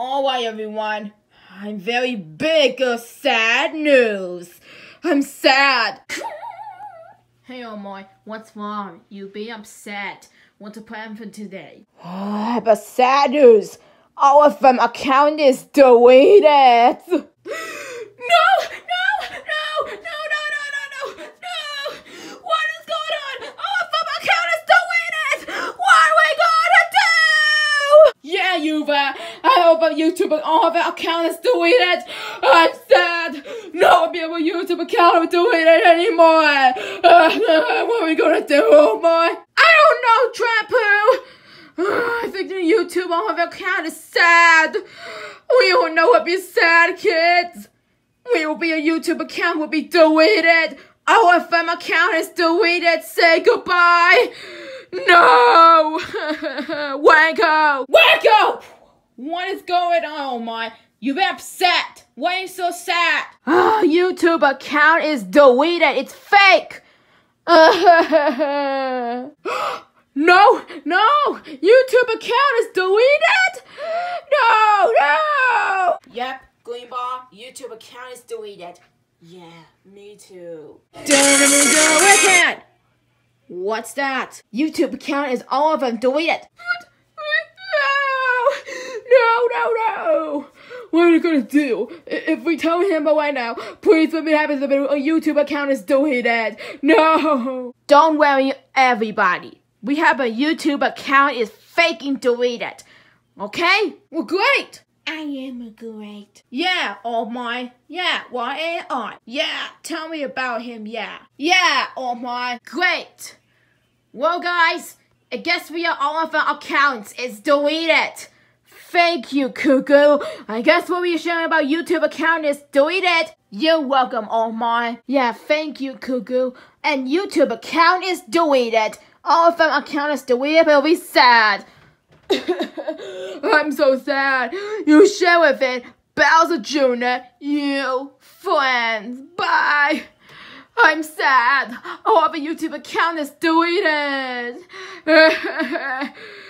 Alright, everyone. I'm very big of sad news. I'm sad. hey, Omar, what's wrong? You be upset. What's the plan for today? Ah, but sad news. All of them account is deleted. No! No! know about YouTube, all of don't account is deleted. I'm sad. No, be able YouTube account doing deleted anymore. Uh, what are we gonna do? Oh my. I don't know, Trampoo. Uh, I think the YouTube on have account is sad. We all know what be sad, kids. We will be a YouTube account, will be deleted. Our FM account is deleted. Say goodbye. No! Wanko! Wanko! What is going on, oh my? You be upset. Why are you so sad? Ah, YouTube account is deleted. It's fake. no, no! YouTube account is deleted? No, no! Yep, Green Ball, YouTube account is deleted. Yeah, me too. What's that? YouTube account is all of them deleted. No, no, no! What are we gonna do? If we tell him right now, please let me have his YouTube account is deleted. No! Don't worry, everybody. We have a YouTube account is faking deleted. Okay? Well, great! I am a great. Yeah, all my. Yeah, why ain't I? Yeah, tell me about him, yeah. Yeah, all my. Great. Well, guys, I guess we are all of our accounts is deleted. Thank you, Cuckoo. I guess what we're sharing about YouTube account is deleted. You're welcome, oh all mine. Yeah, thank you, Cuckoo. And YouTube account is deleted. All of them account is deleted, but be sad. I'm so sad. You share with it, Bowser Jr., you, friends. Bye. I'm sad. All of YouTube account is deleted.